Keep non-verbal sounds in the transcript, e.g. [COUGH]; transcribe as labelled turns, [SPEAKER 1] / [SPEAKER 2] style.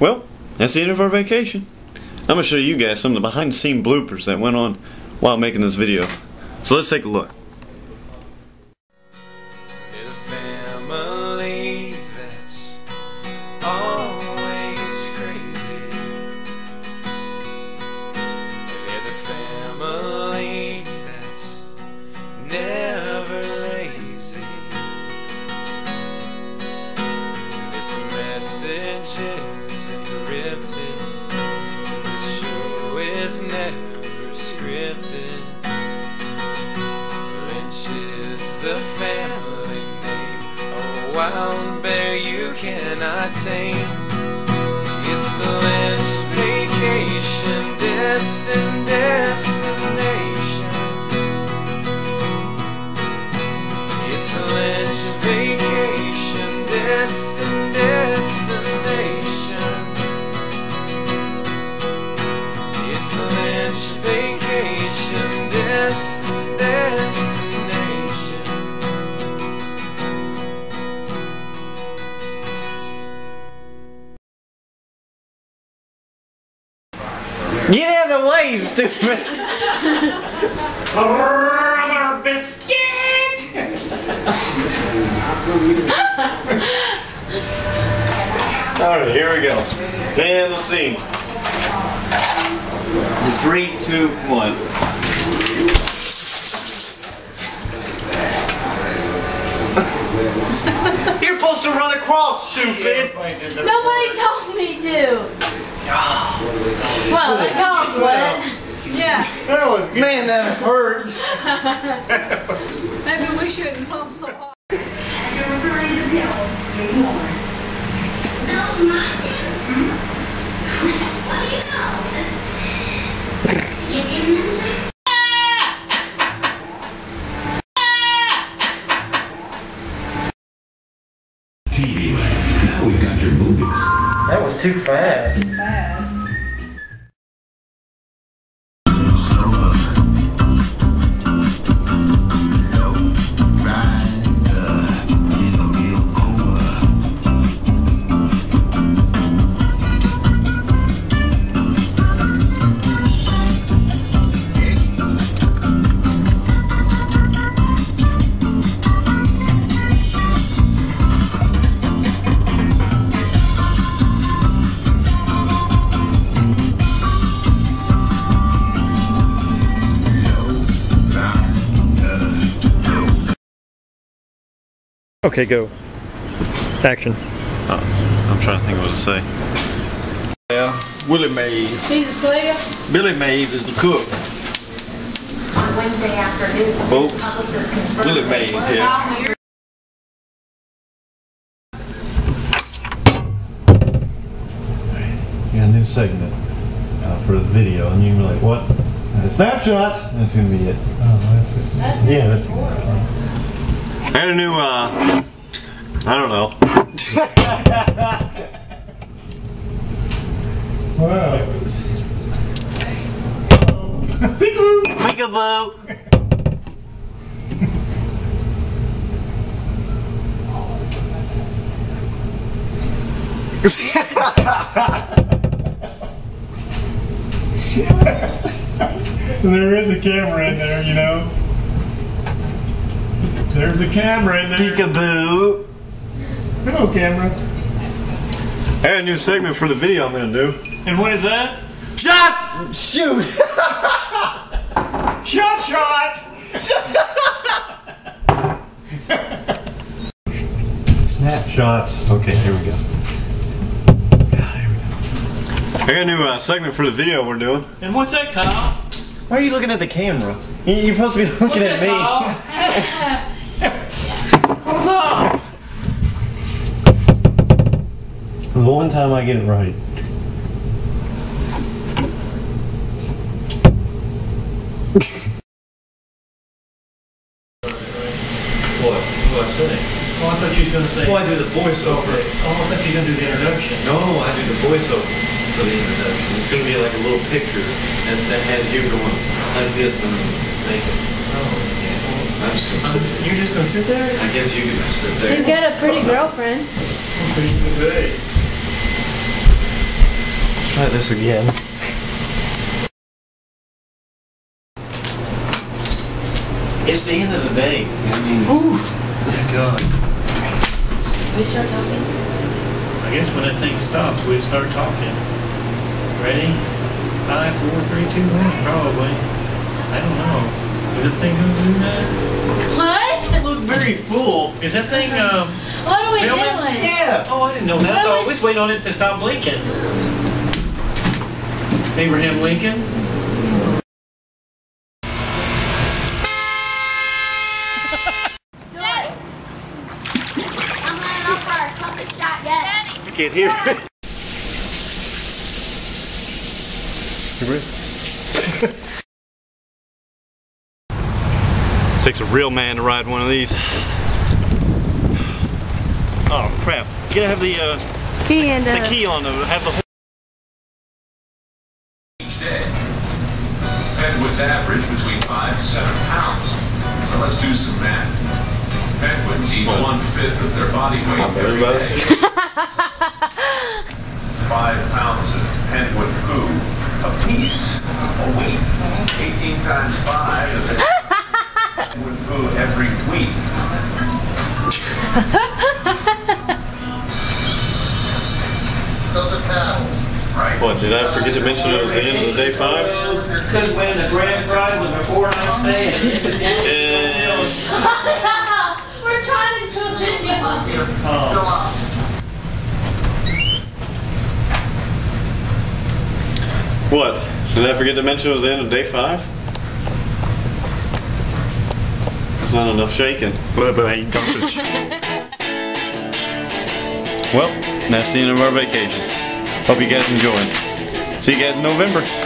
[SPEAKER 1] Well, that's the end of our vacation. I'm gonna show you guys some of the behind the scene bloopers that went on while making this video. So let's take a look.
[SPEAKER 2] Scripted. Lynch is the family name. Oh, A wild bear you cannot tame. It's the Lynch vacation destin destination. It's the Lynch vacation destin destination. Vacation destin destination.
[SPEAKER 1] Yeah, the way, stupid.
[SPEAKER 3] Brother biscuit! [LAUGHS]
[SPEAKER 1] All right, here we go. Dan the scene. Three, two, one. You're supposed to run across, stupid.
[SPEAKER 4] Nobody told me to. Well, the cows what? Yeah.
[SPEAKER 3] That was good.
[SPEAKER 1] Man, that hurt. [LAUGHS]
[SPEAKER 4] Maybe we shouldn't pump so hard.
[SPEAKER 5] What do you Land. Now we've got your movies.
[SPEAKER 3] That was too fast.
[SPEAKER 6] Okay, go. Action.
[SPEAKER 1] I'm trying to think of what to say.
[SPEAKER 7] Yeah, Willie Mays.
[SPEAKER 4] He's a player.
[SPEAKER 7] Billy Mays is the cook.
[SPEAKER 8] on Wednesday afternoon.
[SPEAKER 7] Folks,
[SPEAKER 8] Public.
[SPEAKER 7] Willie Mays here.
[SPEAKER 1] You got a new segment uh, for the video, and you're like, what? Uh, snapshots. That's gonna be it. Oh, that's just. yeah, that's. I had a new. uh I don't know.
[SPEAKER 3] Wow.
[SPEAKER 1] Peekaboo. [LAUGHS]
[SPEAKER 3] There is a camera in there, you know. There's a camera in there.
[SPEAKER 1] Peekaboo.
[SPEAKER 3] Hello, camera.
[SPEAKER 1] I had a new segment for the video I'm gonna do.
[SPEAKER 3] And what is that?
[SPEAKER 1] Shot! Shoot! [LAUGHS]
[SPEAKER 3] Shot shot!
[SPEAKER 1] Snapshots. Okay, here we go. I got a new uh, segment for the video we're doing.
[SPEAKER 3] And what's that, Kyle?
[SPEAKER 1] Why are you looking at the camera? You- You're supposed to be [LAUGHS] looking at me. [LAUGHS]
[SPEAKER 3] What's up?
[SPEAKER 1] The one time I get it right.
[SPEAKER 7] What? What I say?
[SPEAKER 3] Oh, I thought you were going to say.
[SPEAKER 7] Well, I do the voiceover.
[SPEAKER 3] Okay. Oh, I thought you were going to do the introduction.
[SPEAKER 7] No, I do the voiceover for the introduction. It's going to be like a little picture that, that has you going like this and making.
[SPEAKER 3] Oh,
[SPEAKER 7] I'm just going to sit um, there.
[SPEAKER 3] You're just going to sit there?
[SPEAKER 7] I guess you can just sit there.
[SPEAKER 4] He's got a pretty girlfriend.
[SPEAKER 3] Pretty good.
[SPEAKER 1] Try this again. It's the end of the day. I mean,
[SPEAKER 3] God.
[SPEAKER 4] We start talking.
[SPEAKER 3] I guess when that thing stops, we start talking. Ready? Five, four, three, two, one. Probably. I don't know. Is that thing gonna do that?
[SPEAKER 4] What?
[SPEAKER 1] it looked very full.
[SPEAKER 3] Is that thing um?
[SPEAKER 4] What are we
[SPEAKER 3] filming?
[SPEAKER 4] doing?
[SPEAKER 1] Yeah.
[SPEAKER 3] Oh, I didn't know that. I thought we was waiting on it to stop blinking. Abraham Lincoln.
[SPEAKER 4] Daddy. I'm laying off for trumpet shot yet. Daddy.
[SPEAKER 1] I can't hear it. [LAUGHS] Takes a real man to ride one of these. Oh crap! You gotta have the uh,
[SPEAKER 4] Key and
[SPEAKER 1] the key on the have the.
[SPEAKER 5] 5 to 7 pounds. So let's do some math. Penguins eat one-fifth of their body weight every 5 pounds of penguin poo a piece a week. 18 times 5 is penguin poo every week.
[SPEAKER 1] What did I forget to mention? It was the end of the day five.
[SPEAKER 3] Could win the grand prize with a four-night stay.
[SPEAKER 1] Yes.
[SPEAKER 4] We're trying to do a video.
[SPEAKER 9] Go up.
[SPEAKER 1] What? Did I forget to mention it was the end of day five? It's not enough shaking. Well, but I ain't garbage. well, that's the end of our vacation. Hope you guys enjoyed. See you guys in November.